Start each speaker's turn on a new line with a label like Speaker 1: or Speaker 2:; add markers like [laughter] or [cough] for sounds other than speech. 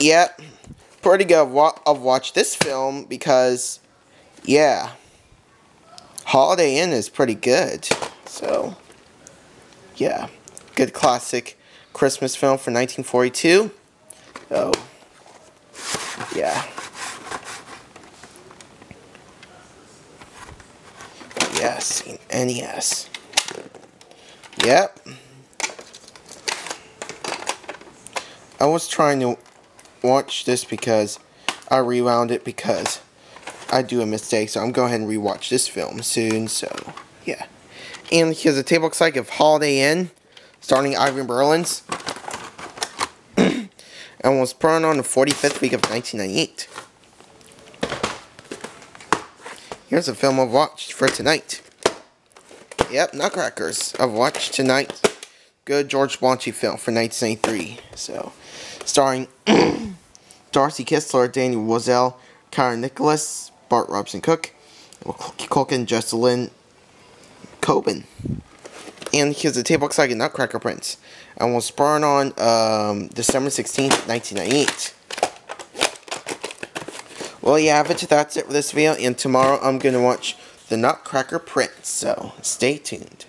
Speaker 1: Yep. Pretty good. I've watched this film because, yeah. Holiday Inn is pretty good. So, yeah. Good classic Christmas film for 1942. Oh, yeah. Yes, NES. Yep. I was trying to watch this because I rewound it because I do a mistake. So I'm going ahead and rewatch this film soon. So, yeah. And here's a table looks like of Holiday Inn, starring Irving Berlin's. [clears throat] and was put on the 45th week of 1998. Here's a film I've watched for tonight. Yep, Nutcrackers. I've watched tonight. Good George Blanchy film for 1993. So, starring [clears throat] Darci Kistler, Daniel Woetzel, Karen Nicholas, Bart Robson Cook, Culkin, Jessalyn Coben. And here's the table looks Nutcracker Prince. And was born on um, December 16th, 1998. Well, yeah, but that's it for this video. And tomorrow I'm going to watch The Nutcracker Prince. So, stay tuned.